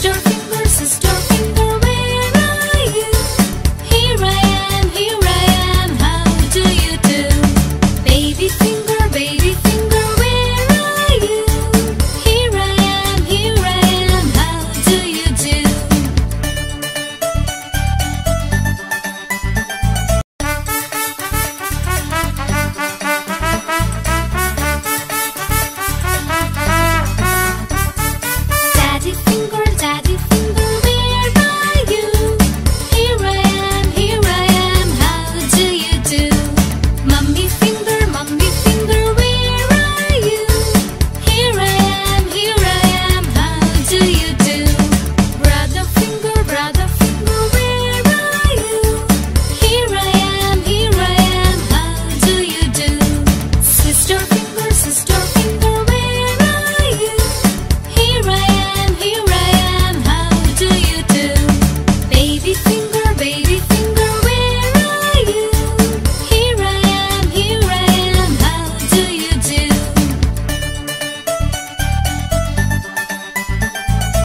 Stuffing versus stuffing.